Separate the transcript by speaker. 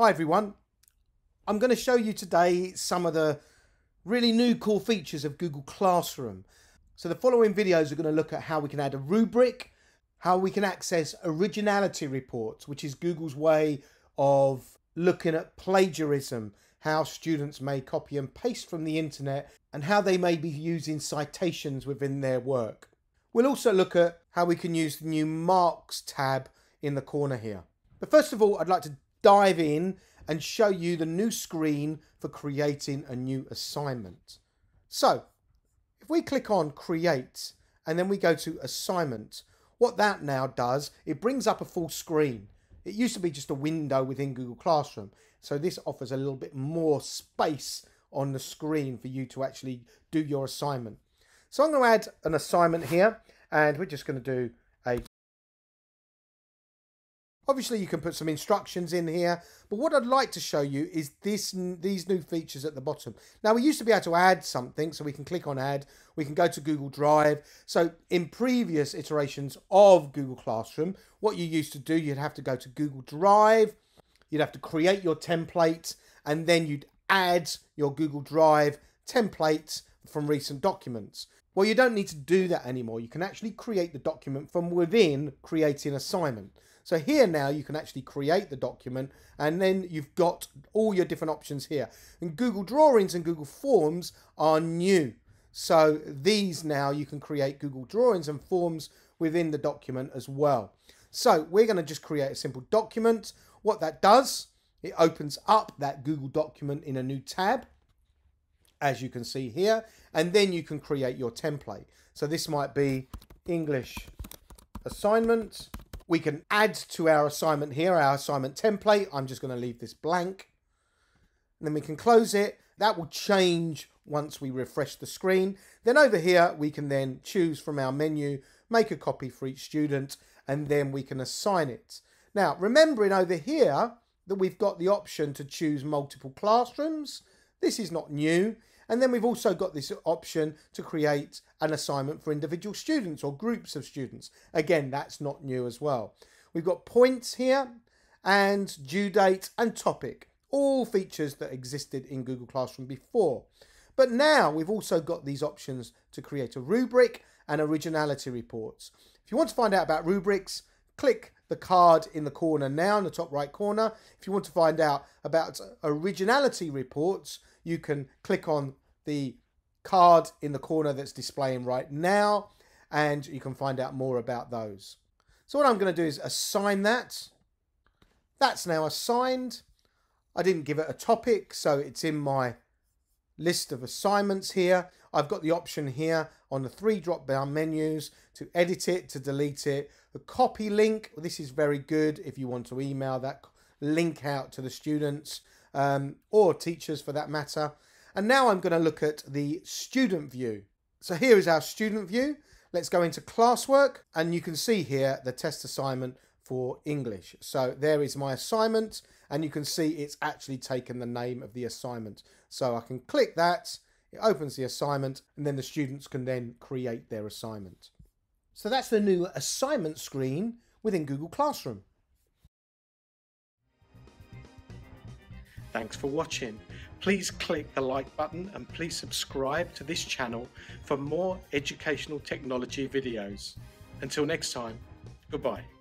Speaker 1: Hi everyone. I'm going to show you today some of the really new cool features of Google Classroom. So the following videos are going to look at how we can add a rubric, how we can access originality reports, which is Google's way of looking at plagiarism, how students may copy and paste from the internet, and how they may be using citations within their work. We'll also look at how we can use the new Marks tab in the corner here. But first of all, I'd like to dive in and show you the new screen for creating a new assignment. So if we click on create and then we go to assignment, what that now does, it brings up a full screen. It used to be just a window within Google Classroom. So this offers a little bit more space on the screen for you to actually do your assignment. So I'm going to add an assignment here and we're just going to do Obviously, you can put some instructions in here, but what I'd like to show you is this these new features at the bottom. Now, we used to be able to add something, so we can click on add. We can go to Google Drive. So in previous iterations of Google Classroom, what you used to do, you'd have to go to Google Drive, you'd have to create your template, and then you'd add your Google Drive template from recent documents. Well, you don't need to do that anymore. You can actually create the document from within creating assignment. So here now you can actually create the document and then you've got all your different options here. And Google Drawings and Google Forms are new. So these now you can create Google Drawings and Forms within the document as well. So we're going to just create a simple document. What that does, it opens up that Google document in a new tab, as you can see here, and then you can create your template. So this might be English assignment we can add to our assignment here, our assignment template. I'm just going to leave this blank. And then we can close it. That will change once we refresh the screen. Then over here, we can then choose from our menu, make a copy for each student, and then we can assign it. Now, remembering over here that we've got the option to choose multiple classrooms. This is not new. And then we've also got this option to create an assignment for individual students or groups of students. Again, that's not new as well. We've got points here and due date and topic, all features that existed in Google Classroom before. But now we've also got these options to create a rubric and originality reports. If you want to find out about rubrics, click the card in the corner now in the top right corner. If you want to find out about originality reports, you can click on the card in the corner that's displaying right now and you can find out more about those. So what I'm going to do is assign that. That's now assigned. I didn't give it a topic, so it's in my list of assignments here. I've got the option here on the three drop down menus to edit it, to delete it. The copy link, this is very good if you want to email that link out to the students um, or teachers for that matter. And now I'm going to look at the student view. So here is our student view. Let's go into classwork and you can see here the test assignment for English. So there is my assignment and you can see it's actually taken the name of the assignment. So I can click that, it opens the assignment and then the students can then create their assignment. So that's the new assignment screen within Google Classroom.
Speaker 2: Thanks for watching. Please click the like button and please subscribe to this channel for more educational technology videos. Until next time, goodbye.